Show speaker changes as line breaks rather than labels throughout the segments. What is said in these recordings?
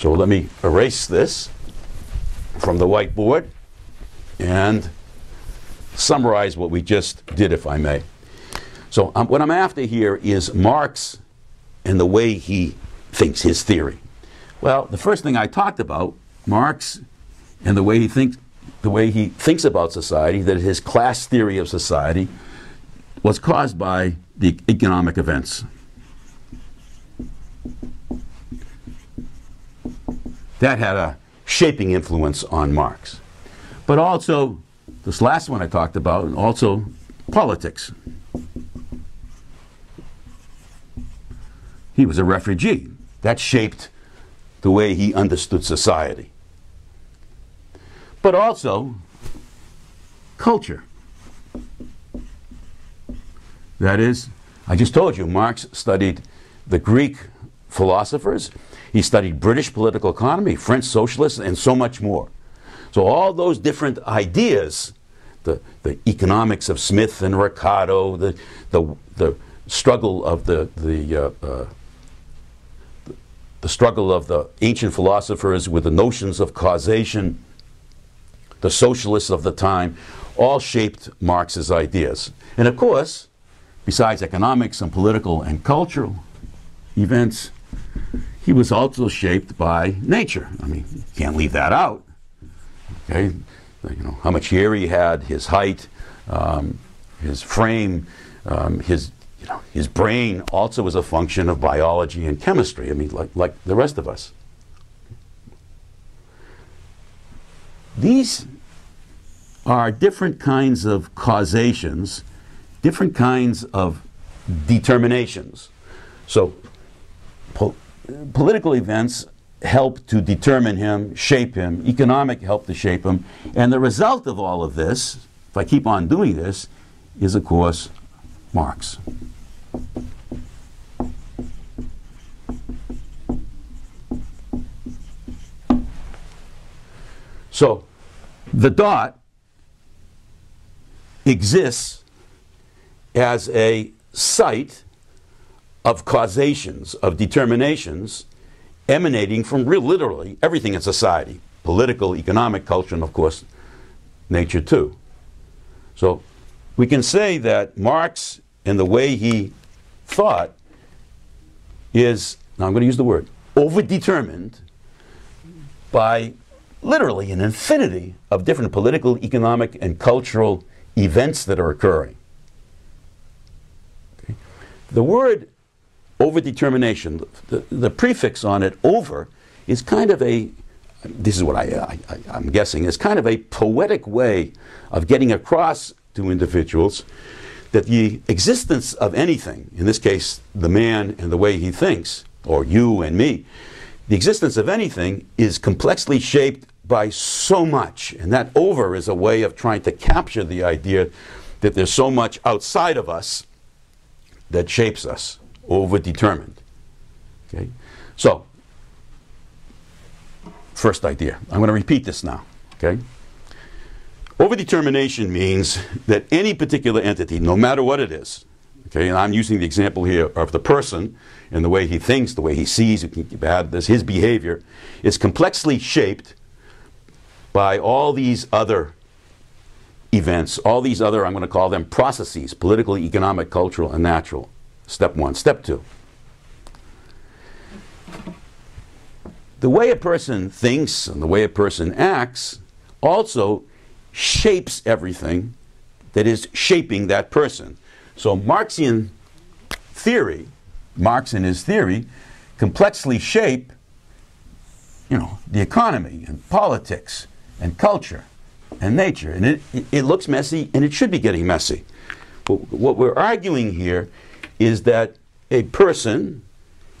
So let me erase this from the whiteboard and summarize what we just did, if I may. So um, what I'm after here is Marx and the way he thinks, his theory. Well, the first thing I talked about, Marx and the way he thinks, the way he thinks about society, that his class theory of society was caused by the economic events. That had a shaping influence on Marx. But also, this last one I talked about, and also politics. He was a refugee. That shaped the way he understood society. But also, culture. That is, I just told you, Marx studied the Greek philosophers, he studied British political economy, French socialists, and so much more. So all those different ideas, the, the economics of Smith and Ricardo, the, the, the struggle of the, the, uh, uh, the struggle of the ancient philosophers with the notions of causation, the socialists of the time, all shaped Marx's ideas. And of course, besides economics and political and cultural events, he was also shaped by nature. I mean, you can't leave that out. Okay, you know how much hair he had, his height, um, his frame, um, his you know his brain also was a function of biology and chemistry. I mean, like like the rest of us. These are different kinds of causations, different kinds of determinations. So, political events help to determine him, shape him, economic help to shape him, and the result of all of this, if I keep on doing this, is of course Marx. So the dot exists as a site of causations, of determinations emanating from real, literally everything in society political, economic, culture, and of course, nature too. So we can say that Marx and the way he thought is, now I'm going to use the word, overdetermined by literally an infinity of different political, economic, and cultural events that are occurring. Okay. The word overdetermination, the, the prefix on it, over, is kind of a, this is what I, I, am guessing, is kind of a poetic way of getting across to individuals that the existence of anything, in this case, the man and the way he thinks, or you and me, the existence of anything is complexly shaped by so much. And that over is a way of trying to capture the idea that there's so much outside of us that shapes us, overdetermined. Okay? So, first idea. I'm going to repeat this now. Okay? Overdetermination means that any particular entity, no matter what it is, okay, and I'm using the example here of the person and the way he thinks, the way he sees, his behavior, is complexly shaped by all these other events, all these other, I'm going to call them processes political, economic, cultural, and natural. Step one. Step two. The way a person thinks and the way a person acts also shapes everything that is shaping that person. So Marxian theory, Marx and his theory, complexly shape, you know, the economy and politics and culture and nature. And it, it looks messy, and it should be getting messy. But what we're arguing here is that a person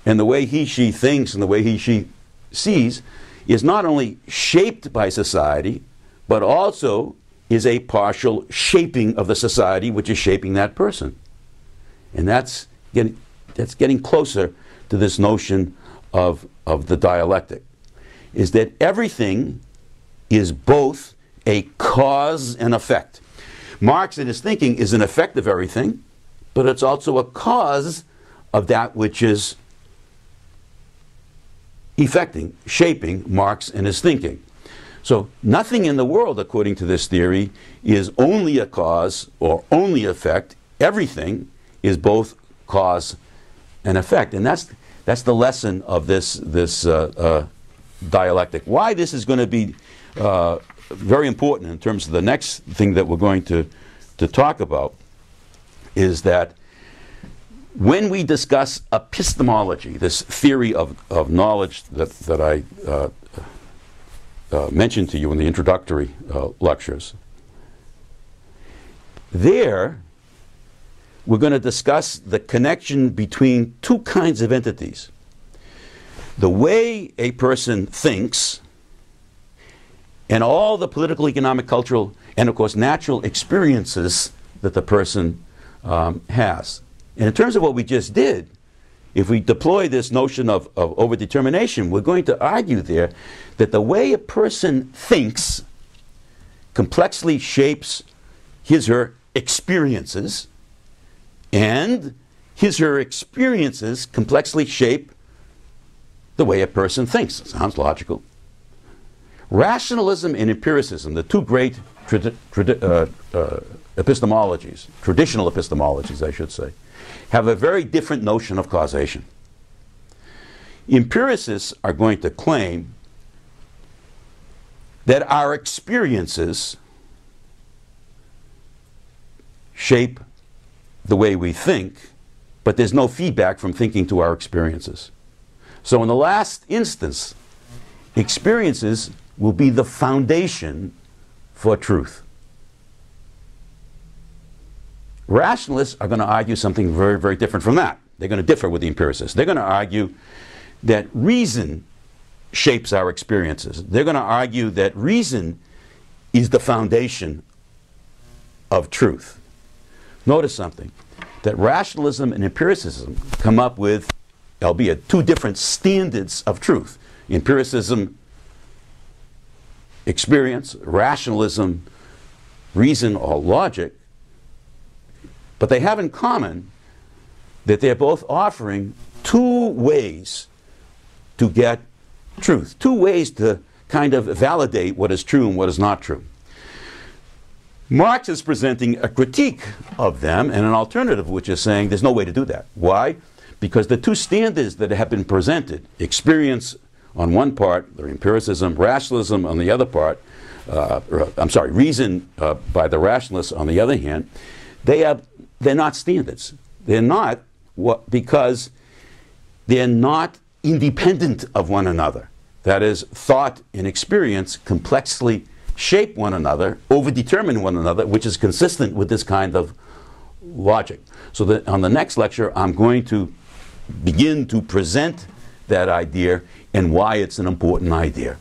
and the way he, she thinks and the way he, she sees is not only shaped by society, but also is a partial shaping of the society which is shaping that person. And that's getting, that's getting closer to this notion of, of the dialectic, is that everything is both a cause and effect. Marx in his thinking is an effect of everything, but it's also a cause of that which is effecting, shaping Marx and his thinking. So nothing in the world, according to this theory, is only a cause or only effect. Everything is both cause and effect, and that's that's the lesson of this this uh, uh, dialectic. Why this is going to be uh, very important in terms of the next thing that we're going to to talk about is that when we discuss epistemology, this theory of, of knowledge that, that I uh, uh, mentioned to you in the introductory uh, lectures, there we're going to discuss the connection between two kinds of entities. The way a person thinks and all the political, economic, cultural, and of course natural experiences that the person um, has. And in terms of what we just did, if we deploy this notion of, of overdetermination, we're going to argue there that the way a person thinks complexly shapes his or her experiences, and his or her experiences complexly shape the way a person thinks. Sounds logical. Rationalism and empiricism, the two great uh, uh, epistemologies, traditional epistemologies, I should say, have a very different notion of causation. Empiricists are going to claim that our experiences shape the way we think, but there's no feedback from thinking to our experiences. So, in the last instance, experiences will be the foundation for truth. Rationalists are going to argue something very, very different from that. They're going to differ with the empiricists. They're going to argue that reason shapes our experiences. They're going to argue that reason is the foundation of truth. Notice something that rationalism and empiricism come up with, albeit two different standards of truth. Empiricism, experience, rationalism, reason, or logic. But they have in common that they're both offering two ways to get truth, two ways to kind of validate what is true and what is not true. Marx is presenting a critique of them and an alternative, which is saying there's no way to do that. Why? Because the two standards that have been presented, experience on one part, or empiricism, rationalism on the other part, uh, or, I'm sorry, reason uh, by the rationalists on the other hand, they have they're not standards. They're not what, because they're not independent of one another. That is, thought and experience complexly shape one another, overdetermine one another, which is consistent with this kind of logic. So that on the next lecture, I'm going to begin to present that idea and why it's an important idea.